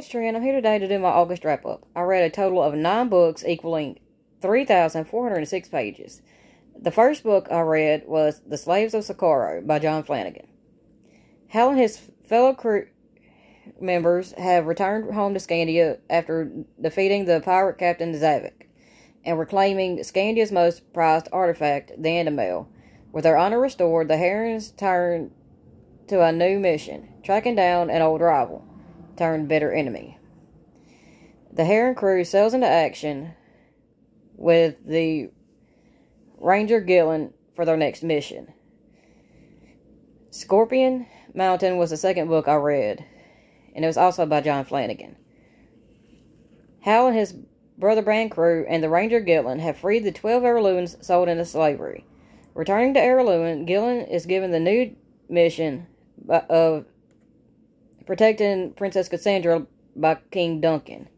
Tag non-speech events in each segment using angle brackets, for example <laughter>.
it's Trin. I'm here today to do my August wrap up. I read a total of nine books equaling 3,406 pages. The first book I read was The Slaves of Socorro by John Flanagan. Hal and his fellow crew members have returned home to Skandia after defeating the pirate captain Zavac and reclaiming Skandia's most prized artifact, the Andomal. With their honor restored, the Herons turn to a new mission, tracking down an old rival turned bitter enemy. The Heron crew sails into action with the Ranger Gilan for their next mission. Scorpion Mountain was the second book I read, and it was also by John Flanagan. Hal and his Brotherband crew and the Ranger Gilan have freed the 12 Araluens sold into slavery. Returning to Araluen, Gilan is given the new mission uh, of protecting Princess Cassandra by King Duncan.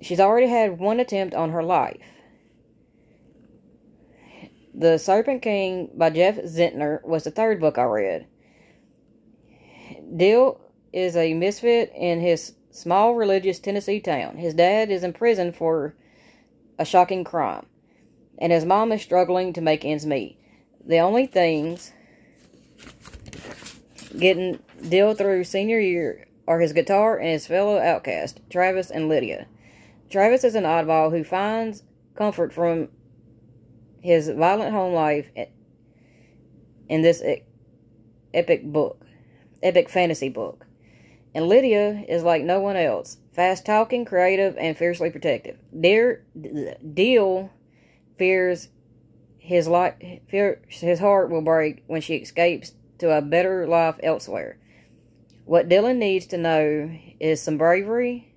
She's already had one attempt on her life. The Serpent King by Jeff Zentner was the third book I read. Dill is a misfit in his small religious Tennessee town. His dad is in prison for a shocking crime, and his mom is struggling to make ends meet. The only things getting Dill through senior year are his guitar and his fellow outcast, Travis and Lydia. Travis is an oddball who finds comfort from his violent home life in this epic book, epic fantasy book. And Lydia is like no one else, fast talking, creative, and fiercely protective. Dear Dill fears his life, fears his heart will break when she escapes to a better life elsewhere. What Dylan needs to know is some bravery.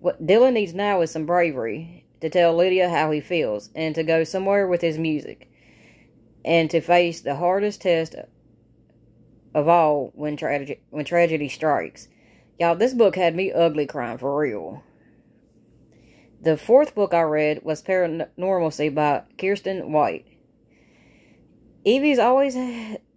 What Dylan needs now is some bravery to tell Lydia how he feels and to go somewhere with his music and to face the hardest test of all when tragedy when tragedy strikes. Y'all, this book had me ugly crying for real. The fourth book I read was Paranormalcy by Kiersten White. Evie's always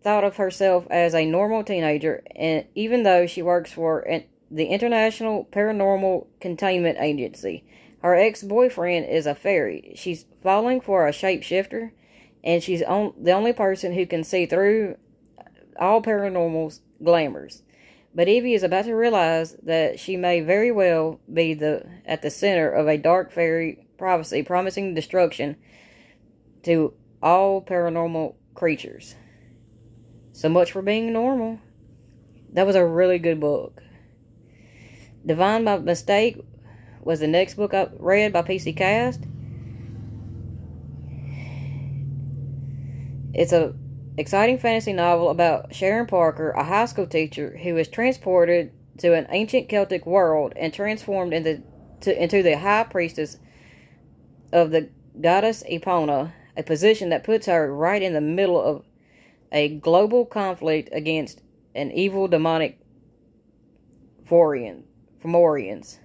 thought of herself as a normal teenager, and even though she works for an, the International Paranormal Containment Agency, her ex-boyfriend is a fairy. She's falling for a shapeshifter, and she's on, the only person who can see through all paranormal glamours. But Evie is about to realize that she may very well be the at the center of a dark fairy prophecy promising destruction to all paranormal creatures. So much for being normal. That was a really good book. Divine by Mistake was the next book I read by PC Cast. It's a exciting fantasy novel about Sharon Parker, a high school teacher who is transported to an ancient Celtic world and transformed into to, into the high priestess of the goddess Epona, a position that puts her right in the middle of a global conflict against an evil demonic Forian, Fomorians.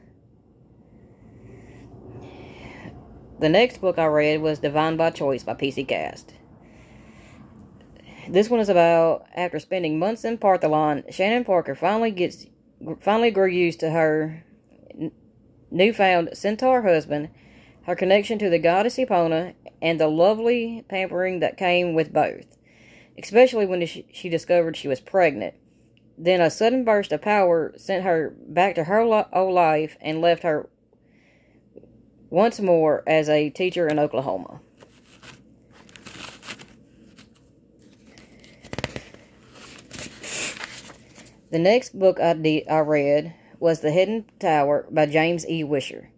The next book I read was Divine by Choice by PC Cast. This one is about after spending months in Partholon, Shannon Parker finally gets finally grew used to her newfound centaur husband, her connection to the goddess Epona, and the lovely pampering that came with both especially when she discovered she was pregnant. Then a sudden burst of power sent her back to her old life and left her once more as a teacher in Oklahoma. The next book I, I read was The Hidden Tower by James E. Wisher.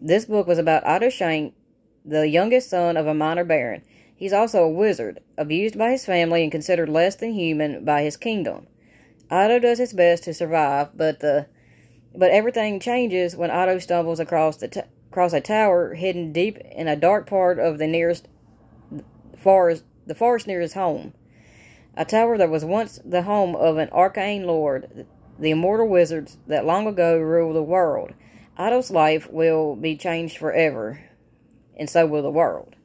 This book was about Otto Schenk, the youngest son of a minor baron. He's also a wizard, abused by his family and considered less than human by his kingdom. Otto does his best to survive, but the but everything changes when Otto stumbles across the t- across a tower hidden deep in a dark part of the nearest forest, the forest near his home. A tower that was once the home of an arcane lord, the immortal wizards that long ago ruled the world. Otto's life will be changed forever, and so will the world.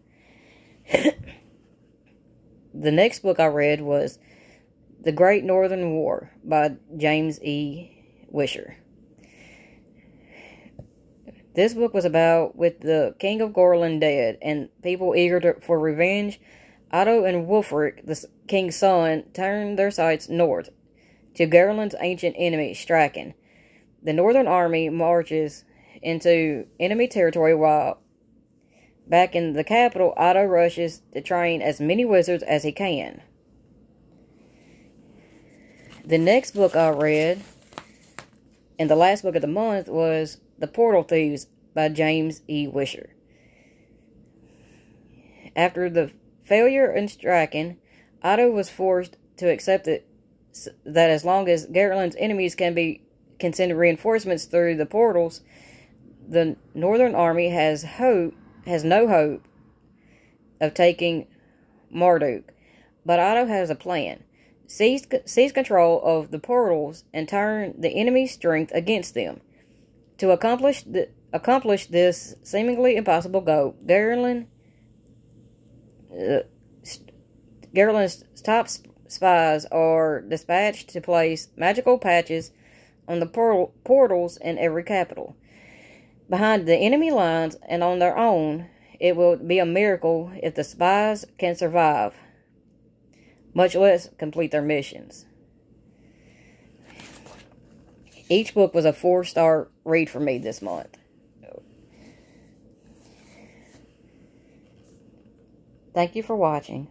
<coughs> the next book I read was The Great Northern War by James E. Wisher. This book was about with the King of Garenland dead and people eager to, for revenge. Otto and Wulfric, the king's son, turned their sights north to Garenland's ancient enemy, Straken. The northern army marches into enemy territory while back in the capital, Otto rushes to train as many wizards as he can. The next book I read, and the last book of the month, was The Portal Thieves by James E. Wisher. After the failure in Straken, Otto was forced to accept it, that as long as Garenland's enemies can be can send reinforcements through the portals, the Northern Army has hope has no hope of taking Marduk. But Otto has a plan. Seize, seize control of the portals and turn the enemy's strength against them. To accomplish the, accomplish this seemingly impossible goal, Garenland, uh, Garenland's top spies are dispatched to place magical patches on the portal, portals in every capital. Behind the enemy lines and on their own, it will be a miracle if the spies can survive, much less complete their missions. Each book was a four star read for me this month. Thank you for watching.